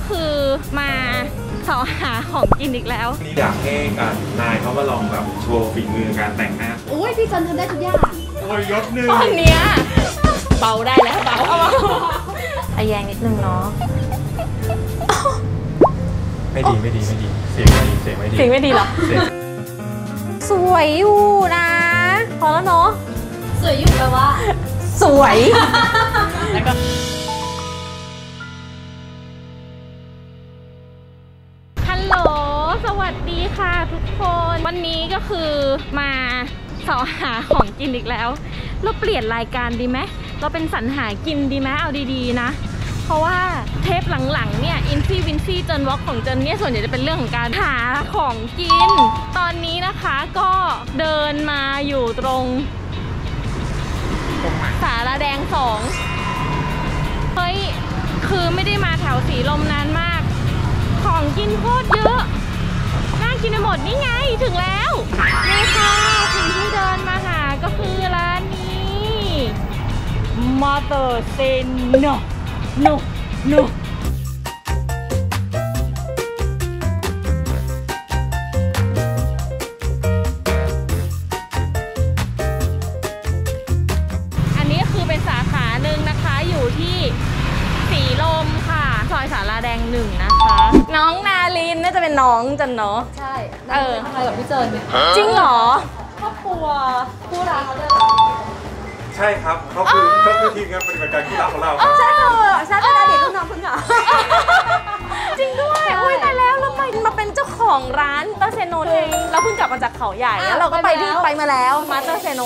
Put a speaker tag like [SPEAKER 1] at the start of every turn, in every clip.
[SPEAKER 1] ก็คือมาเสาหาของกินอีกแล้ว
[SPEAKER 2] วันนี้อยากให้อะนายเขามาลองแบบโชว์ฝีมือการแต่งหน้า
[SPEAKER 3] โอ้ยพี่จันทำได้ทุกอย่าง
[SPEAKER 2] โอ้ยยศหนึ่ง
[SPEAKER 1] ตอนเนี้ยเบาได้แล้วเบาเอามาทะแยงนิดนึงเนาะ
[SPEAKER 2] ไม่ดีไม่ดีไม่ดีเสียงไม่ดีเสียงไม่ดี
[SPEAKER 1] เสียงไม่ดีเหรอ
[SPEAKER 2] เสียง
[SPEAKER 1] สวยอยู่นะ พอแล้วเนาะ
[SPEAKER 3] สวยอยู่แปลว่า
[SPEAKER 1] สวยแล้วก็ คน วันนี้ก็คือมาสาหาของกินอีกแล้ว เราเปลี่ยนรายการดีไหมเราเป็นสรรหากินดีไหมเอาดีๆนะ เพราะว่าเทปหลังๆเนี่ยอินฟี่วินฟี่เจนวอล์กของเจนเนี่ยส่วนใหญ่จะเป็นเรื่องของการหาของกิน ตอนนี้นะคะก็เดินมาอยู่ตรงสาระแดงสองเฮ้ย คือไม่ได้มาแถวสีลมนานมาก ของกินโคตรเยอะ กินหมดนี่ไงถึงแล้วนี่ค่ะสิ่งที่เดินมาหาก็คือร้านนี้ Mother say no no no อันนี้คือเป็นสาขาหนึ่งนะคะอยู่ที่สีลมค่ะซอยศาลาแดงหนึ่งนะคะ น้องนาลินน่าจะเป็นน้องจันเนาะ เออ
[SPEAKER 3] ทำอะไรกับพี่เจินเนี่ย
[SPEAKER 1] จริงเหรอ
[SPEAKER 3] ครอบครัวคู่รักเขาเลย
[SPEAKER 2] ใช่ครับเขาคือเขาคือทีมงานปฏิบัติการที่รักของเราครับ
[SPEAKER 3] ใช่เออใช่เป็นอดีตลูกน้องคุณเหรอ
[SPEAKER 1] จริงด้วยอุ้ยตายแล้วแล้วมามาเป็นเจ้าของร้าน Mother Say No เองเราเพิ่งกลับมาจากเขาใหญ่แล้วเราก็ไปที่ไปมาแล้ว Mother Say No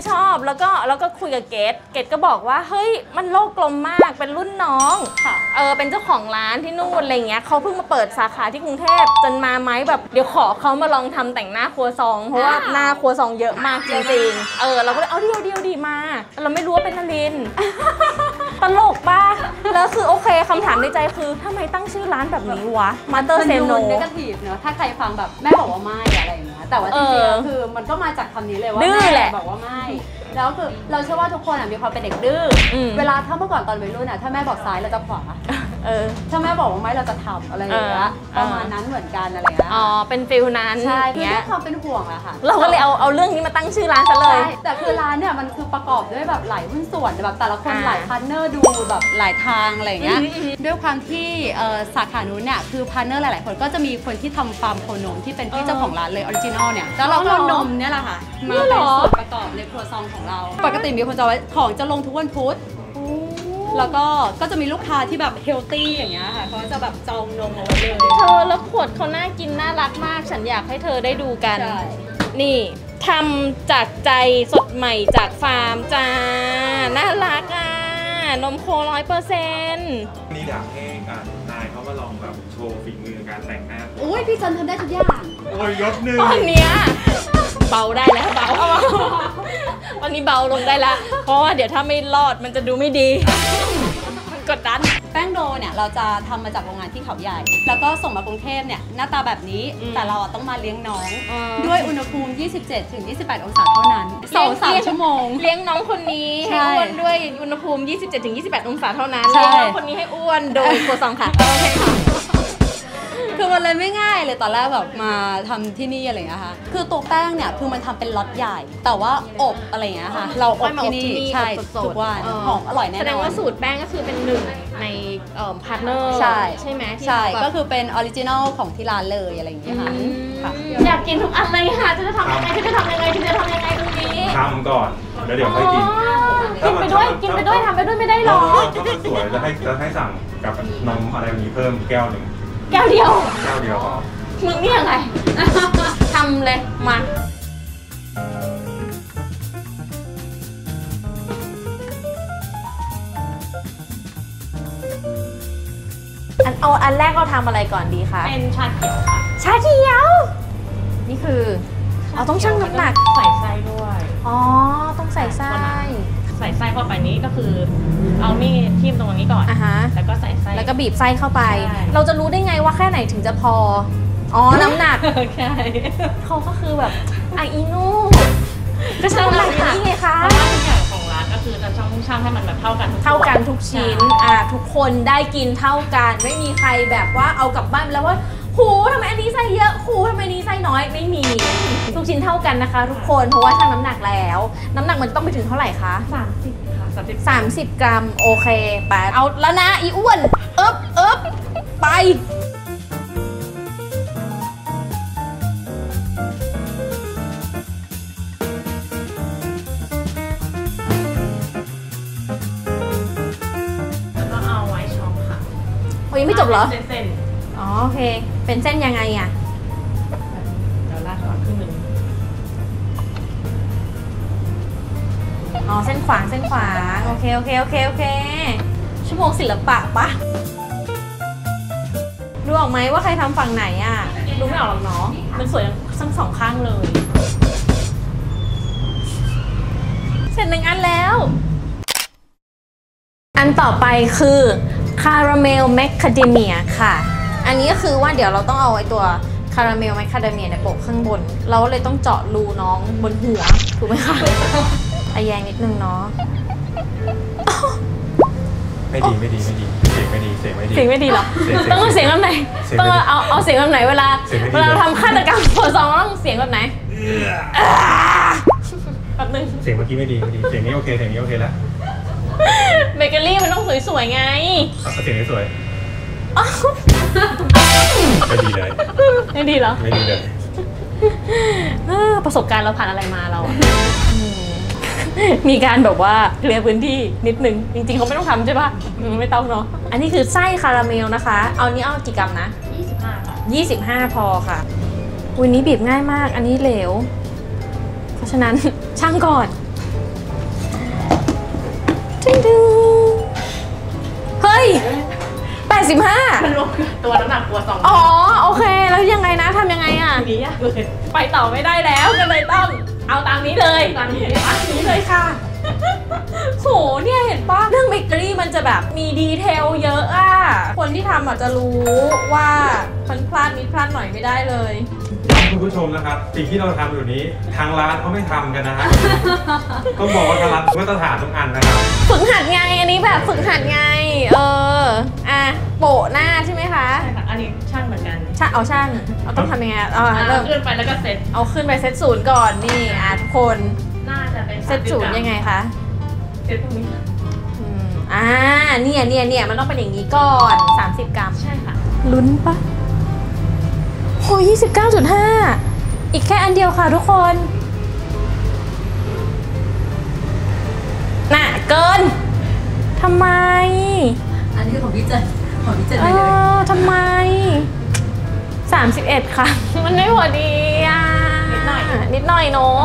[SPEAKER 1] คือชอบแล้วก็แล้วก็คุยกับเกดเกดก็บอกว่าเฮ้ยมันโลกกลมมากเป็นรุ่นน้อง
[SPEAKER 3] ค่ะ
[SPEAKER 1] เออเป็นเจ้าของร้านที่นู่นอะไรเงี้ยเขาเพิ่งมาเปิดสาขาที่กรุงเทพจนมาไหมแบบเดี๋ยวขอเขามาลองทำแต่งหน้าครัวซองเพราะว่าหน้าครัวซองเยอะมากจริงๆเออเราก็เลยเอาเดียวเดียวดีมาแต่เราไม่รู้ว่าเป็นนลิน ตลกป่ะ แล้วคือโอเคคำถามในใจคือทำไมตั้งชื่อร้านแบบนี้วะมาเตอร์เซโน
[SPEAKER 3] เนกาทีฟเนอะถ้าใครฟังแบบแม่บอกว่าไม่อะไรอย่างเงี้ยแต่ว่าจ
[SPEAKER 1] เอ
[SPEAKER 3] ริง
[SPEAKER 1] อ
[SPEAKER 3] ๆแล้วคือมันก็มาจากคำนี้เลยว่า
[SPEAKER 1] ดื้อ
[SPEAKER 3] แม่
[SPEAKER 1] แหละ
[SPEAKER 3] บอกว่าไม่แล้วคือเราเชื่อว่าทุกคนอะมีความเป็นเด็กดื้ออ
[SPEAKER 1] ม
[SPEAKER 3] เวลาถ้าเมื่อก่อนตอนวัยรุ่นอะถ้าแม่บอกซ้ายเราจะขวา
[SPEAKER 1] เออ
[SPEAKER 3] ถ้าแม่บอกว่าไม่เราจะทำอะไรอย่างเงี้ย
[SPEAKER 1] เออ
[SPEAKER 3] ประมาณนั้นเหมือนกันอะไรอย่างเงี้ย
[SPEAKER 1] อ๋อเป็น feel นั้น
[SPEAKER 3] ใช่คือ
[SPEAKER 1] เงี้ย
[SPEAKER 3] ด้วยความเป็นห่วงอะค่ะ
[SPEAKER 1] เราก็เลยเอาเอาเรื่องนี้มาตั้งชื่อร้านซะเลย
[SPEAKER 3] ใช่แต่คือร้านเนี่ยมันคือประกอบด้วยแบบหลายหุ้นส่วนแบบแต่ละคน
[SPEAKER 1] อ่า
[SPEAKER 3] หลาย partner ดูแบบหลายทางอะไรอย่างเงี้ย
[SPEAKER 1] อือฮึอือฮึ
[SPEAKER 3] ด้วยความที่เอ่อสาขานู้นเนี่ยคือ partner หลาย ๆ คนก็จะมีคนที่ทำฟาร์มโคนมที่เป็นพี่
[SPEAKER 1] เออ
[SPEAKER 3] เจ้าของร้านเลย original เนี่ยแล้วเราก็
[SPEAKER 1] อ๋อ
[SPEAKER 3] เหรอ
[SPEAKER 1] เอา
[SPEAKER 3] นมเนี่ยแหละค่ะมา
[SPEAKER 1] นี่เหร
[SPEAKER 3] เป็นส่วนประกอบในครัวซองต์ของเรา ปกติมีคนจะไว้ของจะลงทุกวันพุธ แล้วก็ก็จะมีลูกค้าที่แบบ healthy อย่างเงี้ยค่ะเขาจะแบบจองนมเอาไว้เลย
[SPEAKER 1] เธอแล้วขวดเขาน่ากินน่ารักมาก ฉันอยากให้เธอได้ดูกัน
[SPEAKER 3] ใช่
[SPEAKER 1] นี่ทำจากใจสดใหม่จากฟาร์มจ้า น่ารักอะ นมโคร้อยเปอร์เซ็นต์
[SPEAKER 2] วันนี้อยากให้อะนายเขามาลองแบบโชว์ฝีมือการแต่งหน้า
[SPEAKER 3] โอ้ยพี่จันทำได้ทุกอย่าง
[SPEAKER 2] โอ้ยยศหนึ่ง
[SPEAKER 1] ตอนเนี้ยเบาได้แล้วเบา เอามาตอนนี้เบาลงได้แล้วเพราะว่าเดี๋ยวถ้าไม่รอดมันจะดูไม่ดี มันกดดัน
[SPEAKER 3] แป้งโดเนี่ยเราจะทำมาจากโรงงานที่เขาใหญ่ แล้วก็ส่งมากรุงเทพเนี่ยหน้าตาแบบนี้
[SPEAKER 1] อืม
[SPEAKER 3] แต่เราอะต้องมาเลี้ยงน้อง
[SPEAKER 1] อ๋อ
[SPEAKER 3] ด้วยอุณหภูมิ 27ถึง28 องศาเท่านั้นสองสามชั่วโมง
[SPEAKER 1] เลี้ยงน้องคนนี้
[SPEAKER 3] ใช่
[SPEAKER 1] ให้อ้วนด้วยอุณหภูมิ 27-28 องศาเท่านั้น
[SPEAKER 3] ใช่
[SPEAKER 1] เลี้ยงน้องคนนี้ให้อ้วนโดยโคซองค่ะ โอเคค่ะ
[SPEAKER 3] คือมันเลยไม่ง่ายเลยตอนแรกแบบมาทำที่นี่อะไรอย่างเงี้ยค่ะ คือตัวแป้งเนี่ยคือมันทำเป็นล็อตใหญ่ แต่ว่าอบอะไรอย่างเงี้ยค่ะ เราอบ
[SPEAKER 1] ค่อยมาอบ
[SPEAKER 3] ที่
[SPEAKER 1] ที่
[SPEAKER 3] นี่
[SPEAKER 1] นี่
[SPEAKER 3] ใช่
[SPEAKER 1] อบสดๆ
[SPEAKER 3] ทุกวัน
[SPEAKER 1] เออ
[SPEAKER 3] หอมอร่อยแน่นอน
[SPEAKER 1] แสดงว่าสูตรแป้งก็คือเป็นหนึ่งในเอ่อ partner
[SPEAKER 3] ใช่
[SPEAKER 1] ใช่ไหมที่
[SPEAKER 3] ใช่
[SPEAKER 1] เขาแบบ
[SPEAKER 3] ก็คือเป็น original ของที่ร้านเลยอะไรอย่างเงี้ยค่ะค่ะ
[SPEAKER 1] อยากกินทุกอันเลยค่ะจะทำยังไงจะทำยังไงจะทำยังไงตรงนี้
[SPEAKER 2] ทำก่อนแล้วเดี๋ยวค่อยกิน
[SPEAKER 1] กินไปด้วยกินไปด้วยทำไปด้วยไม่ได้หรอ
[SPEAKER 2] ถ้ามันสวยจะให้จะให้สั่งกับนมอะไรแบบนี้เพิ่มแก้วหนึ่ง
[SPEAKER 1] แก้วเดียว
[SPEAKER 2] แก้วเดียวพอ
[SPEAKER 1] มึงนี่ยังไง ทำเลย มา อันเอาอันแรกเราทำอะไรก่อนดีคะ
[SPEAKER 4] เป็นชาเขียวค่ะ
[SPEAKER 1] ชาเขียว นี่คือ อ๋อต้องชั่งน้ำหนัก
[SPEAKER 4] ใส่ไส้ด้วย
[SPEAKER 1] อ๋อ ต้องใส่ไส้
[SPEAKER 4] ใส่ ไส้เข้าไปนี้ก็คือ เอามีดทิ่มตรงนี้ก่อน
[SPEAKER 1] อะฮะ
[SPEAKER 4] แล้วก็ใส่ไส้
[SPEAKER 1] แล้วก็บีบไส้เข้าไป
[SPEAKER 4] ใช่
[SPEAKER 1] เราจะรู้ได้ไงว่าแค่ไหนถึงจะพอ อ๋อ น้ำหนัก
[SPEAKER 4] ใช่
[SPEAKER 1] เขาก็คือแบบอะอีนูก็ช่างน้ำหนักอยู่นี่ไงคะ
[SPEAKER 4] เพราะว่าทุกอย่างของร้านก็คือจะช่างช่างให้มันแบบเท่ากันทุก
[SPEAKER 1] เท่ากัน
[SPEAKER 4] ตัว
[SPEAKER 1] ทุกชิ้น อ่าทุกคนได้กินเท่ากัน ไม่มีใครแบบว่าเอากลับบ้านไปแล้วว่า หูทำไมอันนี้ไส้เยอะหูทำไมอันนี้ไส้น้อยไม่มีทุกชิ้นเท่ากันนะคะ ทุกคนเพราะว่าชั่งน้ำหนักแล้ว น้ำหนักมันต้องไปถึงเท่าไหร่คะ
[SPEAKER 4] สามสิบค่ะสามสิบ
[SPEAKER 1] 30 กรัมโอเคไปเอาแล้วนะอีอ้วนเอ๊บเอ๊บไป
[SPEAKER 4] แล้วก็เอาไว้ช็อปค่ะ
[SPEAKER 1] โอ้ยงไม่จบเหรอ
[SPEAKER 4] เส้น
[SPEAKER 1] อ๋อโอเค เป็นเส้นยังไงอะ
[SPEAKER 4] ๆเดี๋ยวราดก่อนครึ่งหนึ่ง
[SPEAKER 1] อ๋อเส้นขวางเส้นขวางโอเคโอเคโอเคโอเคชั่วโมงศิลปะปะดูออกไหมว่าใครทำฝั่งไหนอะดูไม่ออกหรอกเนาะมันสวยทั้งสองข้างเลย เสร็จหนึ่งอันแล้ว อันต่อไปคือคาราเมลแมคคาเดเมียค่ะ อันนี้ก็คือว่าเดี๋ยวเราต้องเอาไอ้ตัวคาราเมลแมคคาเดเมียเนี่ยโปะข้างบน เราเลยต้องเจาะรูน้องบนหัวถูกไหมคะอาแยงนิดนึงเนาะ
[SPEAKER 2] ไม่ดีไม่ดีไม่ดีเสียงไม่ดีเสียงไม่ดี
[SPEAKER 1] เสียงไม่ดีเหรอ
[SPEAKER 2] เสียงเสียง
[SPEAKER 1] ต้องเอาเสียงแบบไหน
[SPEAKER 2] เสียง
[SPEAKER 1] ต้อง
[SPEAKER 2] ไม่ดี
[SPEAKER 1] เอาเอาเสียงแบบไหนเวลา
[SPEAKER 2] เสียงไม่ดี
[SPEAKER 1] เวลาเรา
[SPEAKER 2] เลย
[SPEAKER 1] ทำฆาตกรรมตัวซองต้องเสียงแบบไหนแป๊บนึง
[SPEAKER 2] เสียงเมื่อกี้ไม่ดีไม่ดี เสียงนี้โอเคเสียงนี้โอเคแล้ว
[SPEAKER 1] เบเกอรี่มันต้องสวยๆไง
[SPEAKER 2] เอาเสียงนี้สวย ไม่ดีเลย
[SPEAKER 1] ไม่ดีเหรอ
[SPEAKER 2] ไม่ดีเลย
[SPEAKER 1] เออประสบการณ์เราผ่านอะไรมาเราอะอืมมีการแบบว่าเคลียร์พื้นที่นิดนึง จริงๆเขาไม่ต้องทำใช่ปะอืมไม่ต้องเนาะ อันนี้คือไส้คาราเมลนะคะ เอานี้เอากี่กรัมนะ
[SPEAKER 4] ยี่สิบห้าค่ะ
[SPEAKER 1] 25 พอค่ะวันนี้บีบง่ายมาก อันนี้เหลว เพราะฉะนั้น ช่างก่อนดึงดึงเฮ้ย 85
[SPEAKER 4] มันรวมกับตัวน้ำหนักตัวสอง
[SPEAKER 1] อ๋อ โอเค แล้วยังไงนะทำยังไงอะ
[SPEAKER 4] อันนี้ยากเลย
[SPEAKER 1] ไปต่อไม่ได้แล้วก็เลยต้องเอาตามนี้เลย
[SPEAKER 4] ตามนี้
[SPEAKER 1] ตามนี้เลยค่ะ โห เนี่ยเห็นปะเรื่องเบเกอรี่มันจะแบบมีดีเทลเยอะอะคนที่ทำอาจจะรู้ว่ามันพลาดนิดพลาดหน่อยไม่ได้เลย
[SPEAKER 2] คุณผู้ชมนะครับ สิ่งที่เราทำอยู่นี้ทางร้านเขาไม่ทำกันนะฮะ ต้องบอกว่าทางร้านมาตรฐานทุกอันนะครับ
[SPEAKER 1] ฝึกหัดไง อันนี้แบบฝึกหัดไง เออ อะ โปะหน้าใช่ไหมคะ
[SPEAKER 4] ใช่ค่ะอันนี้ช่างเหมือนกัน
[SPEAKER 1] ช่างเอาช่างเอาต้องทำยังไงอะเอา
[SPEAKER 4] อ่า
[SPEAKER 1] เริ่ม
[SPEAKER 4] ขึ้นไปแล้วก็เซ็ต
[SPEAKER 1] เอาขึ้นไปเซตศูนย์ก่อนนี่อะทุกคน
[SPEAKER 4] น่าจะเป็น
[SPEAKER 1] เซตศูนย์ยังไงคะ
[SPEAKER 4] เซ็ตตรงนี้
[SPEAKER 1] อืมอ่าเนี่ยเนี่ยเนี่ยมันต้องเป็นอย่างนี้ก่อน 30 กรัม
[SPEAKER 4] ใช่ค่ะ
[SPEAKER 1] ลุ้นปะโหยี่สิบเก้าจุดห้าอีกแค่อันเดียวค่ะทุกคนน่ะเกินทำไม
[SPEAKER 3] อันนี้ของพี่เจน ของพี่เจน
[SPEAKER 1] เอ
[SPEAKER 3] ไปเลย
[SPEAKER 1] อทำไม 31 ค่ะ มันไม่พอดีอะ
[SPEAKER 4] นิดหน่อย
[SPEAKER 1] นิดหน่อยเนาะ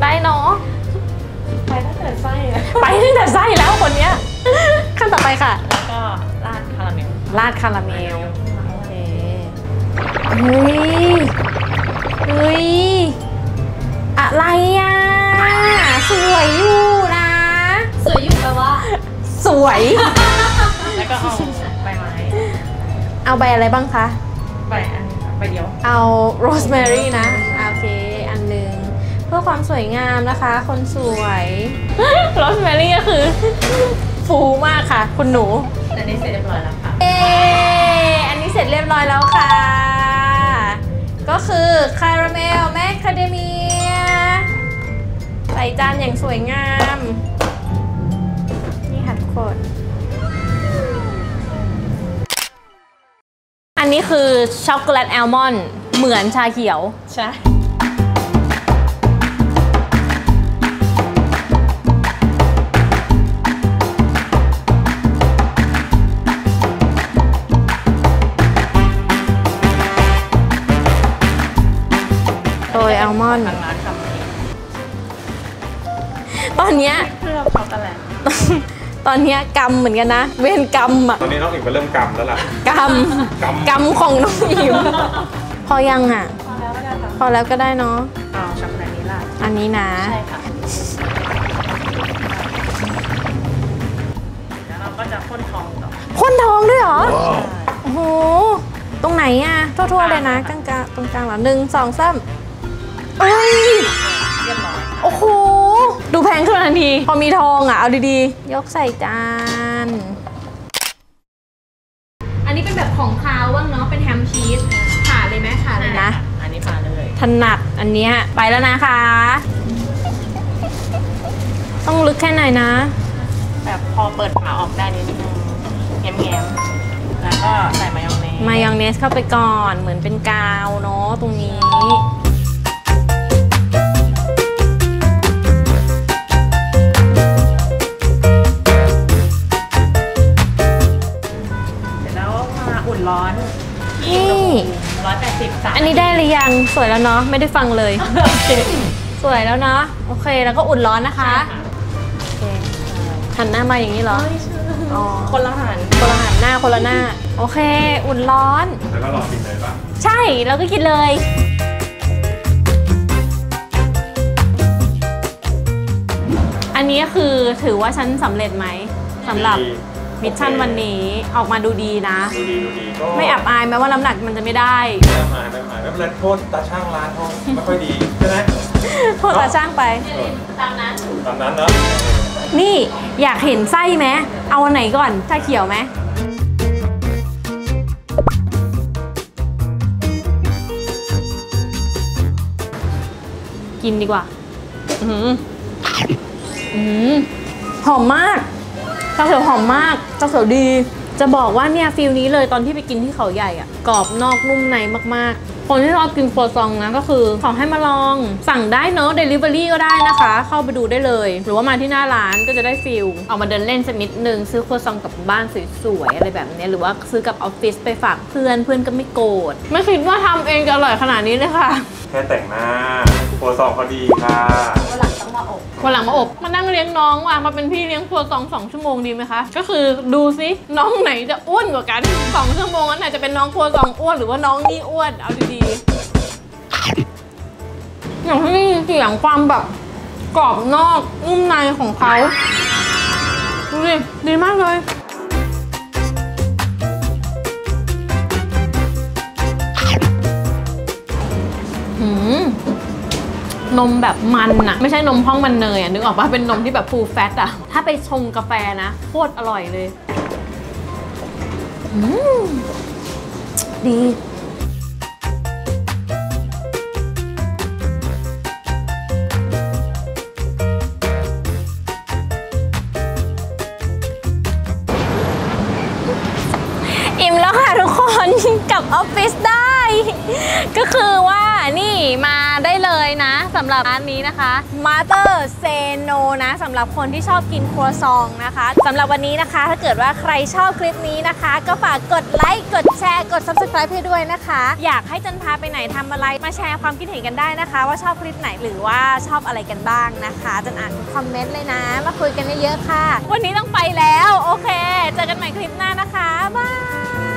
[SPEAKER 1] ได้เนาะ
[SPEAKER 4] ไปตั้งแต่ไส้อะ
[SPEAKER 1] ไปตั้งแต่ไส้แล้วคนเนี้ยขั้นต่อไปค่ะ
[SPEAKER 4] แล้วก็ราดคาราเมล
[SPEAKER 1] ราดคาราเมล โอเค เฮ้ย เฮ้ย อะไรอะ สวยอยู่นะ
[SPEAKER 3] สวยอยู่แปลว่า
[SPEAKER 1] สวย
[SPEAKER 4] แล้วก็เอาใบไม้
[SPEAKER 1] เอาใบอะไรบ้างคะ
[SPEAKER 4] ใบอันนี้ค่ะใบเดียว
[SPEAKER 1] เอาโรสแมรี่นะอะโอเค อันหนึ่งเพื่อความสวยงามนะคะ คนสวย โรสแมรี่ก็คือ ฟูมากค่ะ คุณหนู
[SPEAKER 4] อันนี้เสร็จเรียบร้อยแล้วค่ะ
[SPEAKER 1] เออันนี้เสร็จเรียบร้อยแล้วค่ะ ก็คือคาราเมลแมคคาเดเมีย ใส่จานอย่างสวยงาม คือช็อกโกแลตอัลมอนด์เหมือนชาเขียว
[SPEAKER 4] ใช่
[SPEAKER 1] โดยอัลมอนด์
[SPEAKER 4] ทางร้านทำเอง
[SPEAKER 1] ตอนเนี้ย
[SPEAKER 4] เคลือบช็อกโกแลต
[SPEAKER 1] ตอนเนี้ยกรรมเหมือนกันนะ เวรกรรมอะ
[SPEAKER 2] ตอนนี้น้องอิงก็เริ่มกำแล้วล่ะ
[SPEAKER 1] กรรม
[SPEAKER 2] กรรม
[SPEAKER 1] กรรมของน้องอิมพอยังอะ
[SPEAKER 4] พอแล้วก็ได้ค่ะ
[SPEAKER 1] พอแล้วก็ได้เนาะ
[SPEAKER 4] เอาช็อกโกแลตนี้ราด
[SPEAKER 1] อันนี้นะ
[SPEAKER 4] ใช่ค่ะแล้วเราก็จะพ่นทองต่อ
[SPEAKER 1] พ่นทองด้วยเหรอโอ้โหตรงไหนอะทั่วๆเลยนะกลางๆตรงกลางเหรอหนึ่งสองสามเอ้ย
[SPEAKER 4] เรียบร้อย
[SPEAKER 1] โอ้โห ที พอมีทองอะ เอาดีๆ ยกใส่จาน อันนี้เป็นแบบของคาวบ้างเนาะ เป็นแฮมชีสผ่าเลยไหมผ่าเลยนะ
[SPEAKER 4] อันนี้ผ่านเลย
[SPEAKER 1] ถนัดอันเนี้ยไปแล้วนะคะ ต้องลึกแค่ไหนนะ
[SPEAKER 4] แบบพอเปิดฝาออกได้นิดนึงแง้มๆแล้วก็ใส่มายองเนส
[SPEAKER 1] มายองเนสเข้าไปก่อน เหมือนเป็นกาวเนาะตรงนี้
[SPEAKER 4] นี่ ร้อยแปดสิบสาม
[SPEAKER 1] อันนี้ได้หรือยังสวยแล้วเนาะไม่ได้ฟังเลยสวยแล้วเนาะโอเคแล้วก็อุ่นร้อนนะคะโอเคหันหน้ามาอย่างนี้เหรออ๋อ
[SPEAKER 4] คนละหัน
[SPEAKER 1] คนละหันหน้าคนละหน้า โอเค อุ่นร้อน
[SPEAKER 2] แล้วก็รอกินเลยป่ะ
[SPEAKER 1] ใช่แล้วก็กินเลยอันนี้คือถือว่าฉันสำเร็จไหมสำหรับ the mission วันนี้ออกมาดูดีนะ
[SPEAKER 2] ดูดีดูดีก็
[SPEAKER 1] ไม่อับอายแม้ว่าน้ำหนักมันจะไม่ได้
[SPEAKER 2] ไม่อับอายไม่อับอายไม่เป็นไรโทษตาชั่งร้านเขาไม่ค่อยดีใช่ไหม
[SPEAKER 1] โทษตาชั่งไป
[SPEAKER 2] ตามนั้นตามนั้นเนอะ
[SPEAKER 1] นี่อยากเห็นไส้ไหมเอาอันไหนก่อนชาเขียวไหมกินดีกว่า อือหืออือหอมมาก ชาเขียวหอมมากชาเขียวดี จะบอกว่าเนี่ย feel นี้เลยตอนที่ไปกินที่เขาใหญ่อะกรอบนอกนุ่มในมากๆ คนที่ชอบกินครัวซองต์นะก็คือขอให้มาลอง สั่งได้เนอะเดลิเวอรี่ก็ได้นะคะ เข้าไปดูได้เลย หรือว่ามาที่หน้าร้านก็จะได้ feel เอามาเดินเล่นสักนิดนึงซื้อครัวซองต์กลับบ้านสวยๆอะไรแบบเนี้ยหรือว่าซื้อกลับออฟฟิศไปฝากเพื่อนเพื่อนก็ไม่โกรธไม่คิดว่าทำเองจะอร่อยขนาดนี้เลยค่ะ
[SPEAKER 2] แค่แต่งหน้าโคซองพอดีค่ะ
[SPEAKER 3] วันหลังต้อง มาอบ
[SPEAKER 1] วันหลังมาอบ มานั่งเลี้ยงน้องว่ะมาเป็นพี่เลี้ยงครัวซองสองชั่วโมงดีไหมคะ ก็คือดูซิน้องไหนจะอ้วนกว่ากันสองชั่วโมงนั้นไหนจะเป็นน้องครัวซองอ้วนหรือว่าน้องนี่อ้วนเอาดีๆอย่างที่เสียงความแบบกรอบนอกนุ่มในของเขาดูดิดีมากเลยหืม นมแบบมันอะไม่ใช่นมพ่องมันเนยอะนึกออกปะเป็นนมที่แบบฟูลแฟตอะถ้าไปชงกาแฟนะโคตรอร่อยเลยอืมดีอิ่มแล้วค่ะทุกคนกลับออฟฟิศได้ ก็คือว่านี่มาำหรับร้านนี้นะคะมาเตอร์เซโนนะสำหรับคนที่ชอบกินครัวซองนะคะสำหรับวันนี้นะคะ ถ้าเกิดว่าใครชอบคลิปนี้นะคะ ก็ฝากกดไลค์กดแชร์กด subscribe ให้ด้วยนะคะ อยากให้จันพาไปไหนทำอะไรมาแชร์ความคิดเห็นกันได้นะคะ ว่าชอบคลิปไหนหรือว่าชอบอะไรกันบ้างนะคะจันอ่านคอมเมนต์เลยนะ มาคุยกันเยอะๆค่ะ วันนี้ต้องไปแล้ว โอเค เจอกันใหม่คลิปหน้านะคะบาย